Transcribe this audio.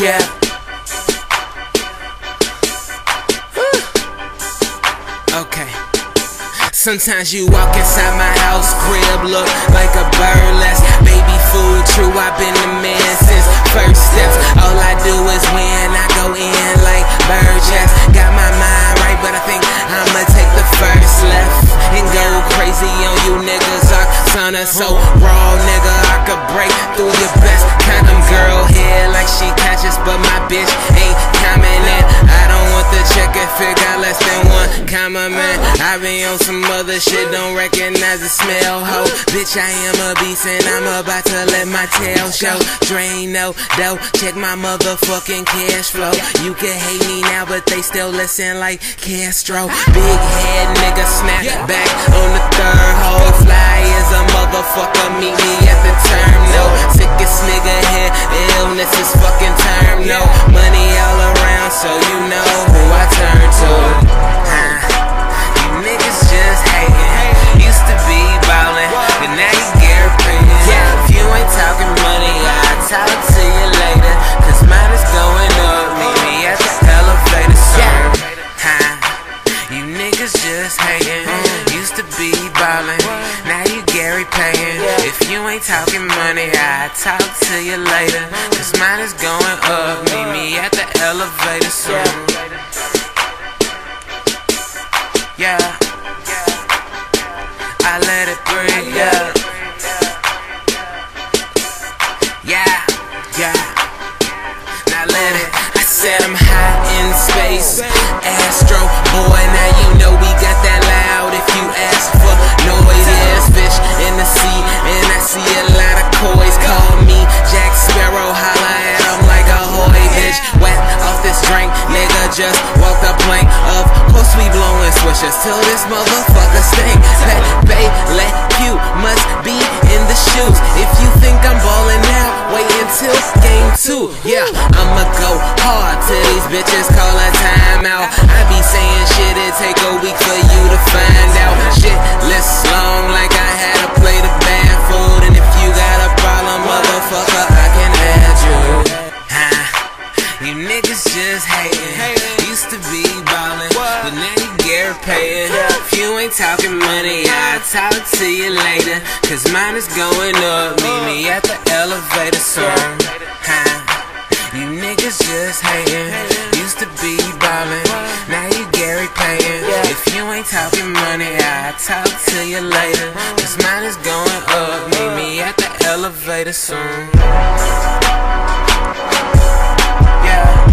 Yeah. Okay. Sometimes you walk inside my house, crib look like a burlesque baby food. True, I've been the man since first steps. All I do is win, I go in like Burgess. Got my mind right, but I think I'ma take the first left and go crazy on you niggas. I of so raw, nigga. I could break through your best bitch ain't coming in. I don't want the check if it got less than one comma, man. I be on some other shit, don't recognize the smell, ho. Bitch, I am a beast and I'm about to let my tail show. Drain no dough, check my motherfucking cash flow. You can hate me now, but they still listen like Castro. Big head nigga, snap back on the third hole. Fly as a Gary Payton. If you ain't talking money, I'll talk to you later. Cause mine is going up. Meet me at the elevator soon. Yeah. I let it breathe, yeah. Yeah, yeah. Now let it. I said I'm high in space. Nigga just walked the plank. Of course we blowing swishers till this motherfucker stink. That let you must be in the shoes. If you think I'm ballin' now, wait until game two. Yeah, I'ma go hard till these bitches call a timeout. I be saying shit, it take a week for you just hating. Used to be ballin', but now you Gary Payton. If you ain't talking money, I'll talk to you later. Cause mine is going up. Meet me at the elevator soon. Huh. You niggas just hating. Used to be ballin', now you Gary Payton. If you ain't talking money, I'll talk to you later. Cause mine is going up. Meet me at the elevator soon. Yeah.